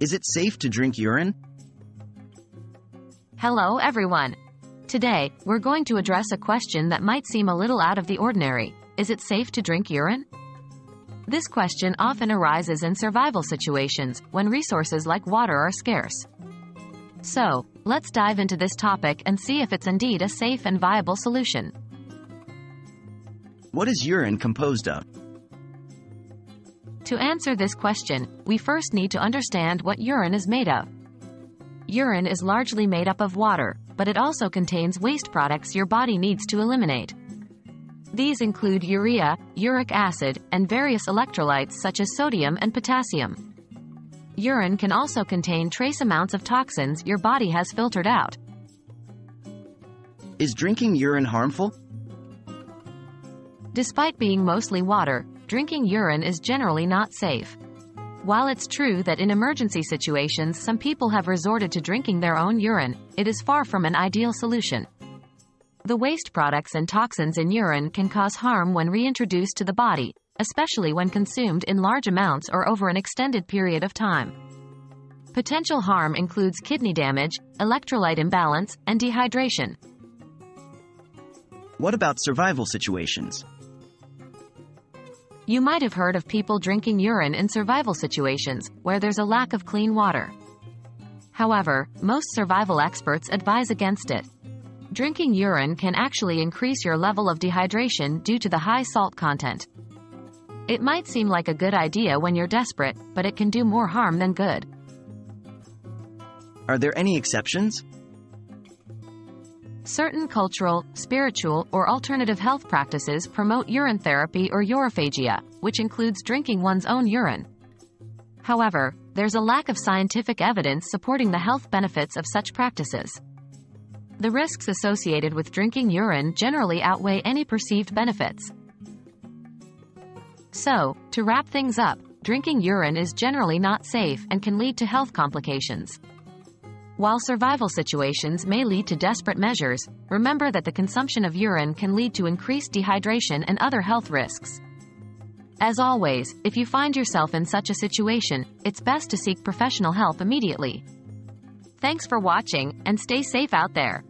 Is it safe to drink urine? Hello, everyone. Today, we're going to address a question that might seem a little out of the ordinary. Is it safe to drink urine? This question often arises in survival situations when resources like water are scarce. So, let's dive into this topic and see if it's indeed a safe and viable solution. What is urine composed of? To answer this question, we first need to understand what urine is made of. Urine is largely made up of water, but it also contains waste products your body needs to eliminate. These include urea, uric acid, and various electrolytes such as sodium and potassium. Urine can also contain trace amounts of toxins your body has filtered out. Is drinking urine harmful? Despite being mostly water, drinking urine is generally not safe. While it's true that in emergency situations some people have resorted to drinking their own urine, it is far from an ideal solution. The waste products and toxins in urine can cause harm when reintroduced to the body, especially when consumed in large amounts or over an extended period of time. Potential harm includes kidney damage, electrolyte imbalance, and dehydration. What about survival situations? You might have heard of people drinking urine in survival situations, where there's a lack of clean water. However, most survival experts advise against it. Drinking urine can actually increase your level of dehydration due to the high salt content. It might seem like a good idea when you're desperate, but it can do more harm than good. Are there any exceptions? Certain cultural, spiritual, or alternative health practices promote urine therapy or urophagia, which includes drinking one's own urine. However, there's a lack of scientific evidence supporting the health benefits of such practices. The risks associated with drinking urine generally outweigh any perceived benefits. So, to wrap things up, drinking urine is generally not safe and can lead to health complications. While survival situations may lead to desperate measures, remember that the consumption of urine can lead to increased dehydration and other health risks. As always, if you find yourself in such a situation, it's best to seek professional help immediately. Thanks for watching, and stay safe out there.